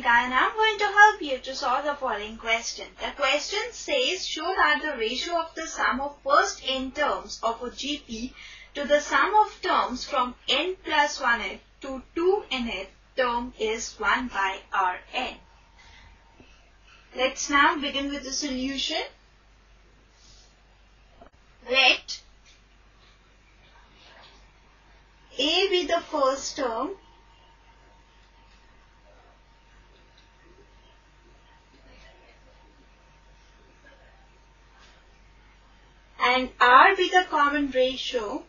Monica and I'm going to help you to solve the following question. The question says show that the ratio of the sum of first n terms of a GP to the sum of terms from n plus 1th to 2nth term is 1 by Rn. Let's now begin with the solution. Let A be the first term and R be the common ratio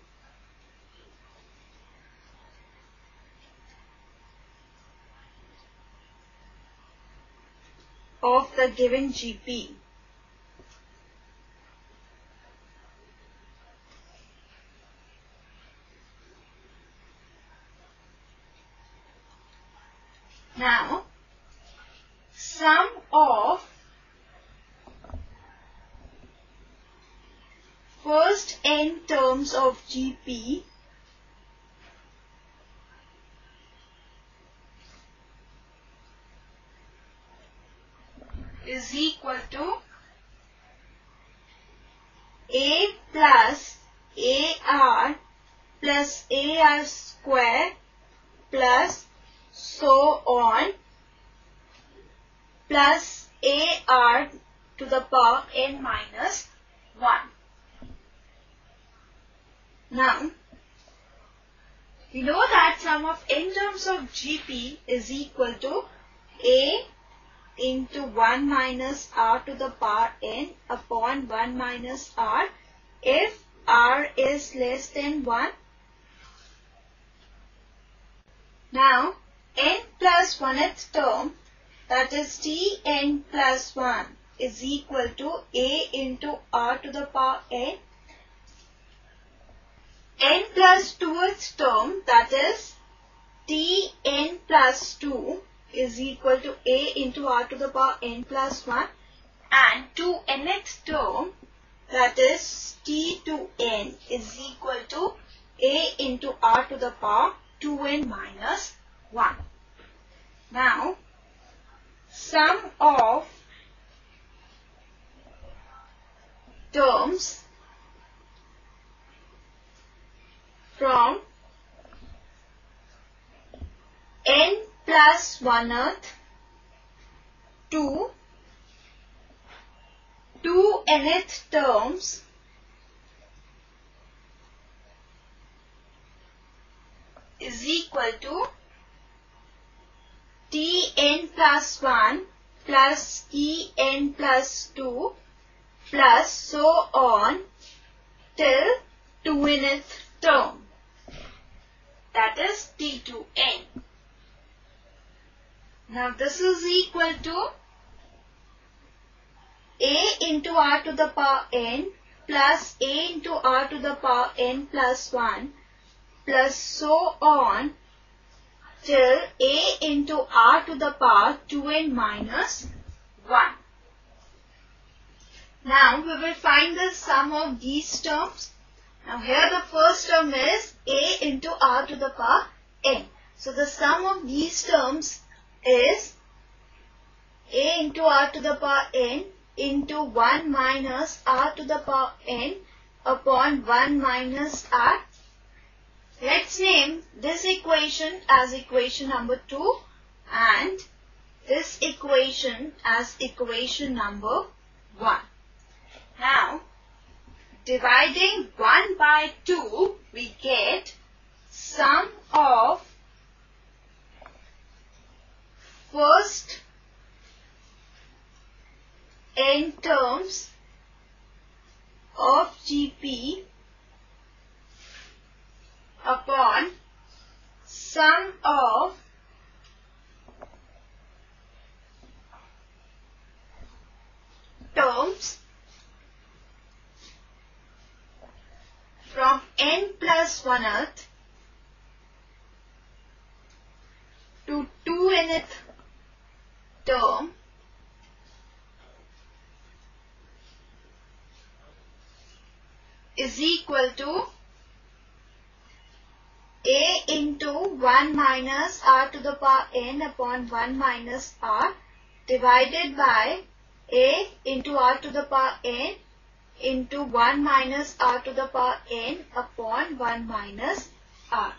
of the given GP. Now, sum of first n terms of GP is equal to A plus AR plus AR square plus so on plus AR to the power n minus 1. Now, we know that sum of n terms of GP is equal to A into 1 minus r to the power n upon 1 minus r if r is less than 1. Now, n plus 1th term that is t n plus 1 is equal to a into r to the power n. plus 2th term that is t n plus 2 is equal to a into r to the power n plus 1 and 2 nth term that is t to n is equal to a into r to the power 2n minus 1. Now, sum of terms from n plus 1 earth to 2 nth terms is equal to Tn plus 1 plus Tn plus 2 plus so on till 2nth term. That is T to N. Now this is equal to A into R to the power N plus A into R to the power N plus 1 plus so on till A into R to the power 2n minus 1. Now we will find the sum of these terms. Now here the first term is A into R to the power n. So the sum of these terms is A into R to the power n into 1 minus R to the power n upon 1 minus R Let's name this equation as equation number 2 and this equation as equation number 1. Now, dividing 1 by 2, we get sum of first n terms of GP upon sum of terms from n plus 1th to 2nth term. Is equal to a into 1 1 minus r to the power n upon 1 minus r divided by a into r to the power n into 1 minus r to the power n upon 1 minus r.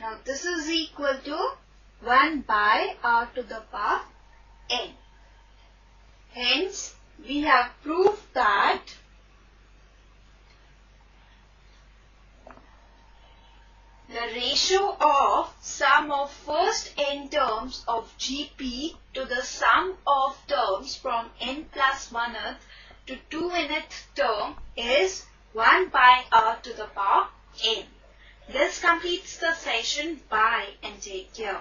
Now this is equal to 1 by r to the power n. Hence, we have proved that the ratio of sum of first n terms of GP to the sum of terms from n plus 1th to 2nth term is 1 by r to the power n. This completes the session. Bye and take care.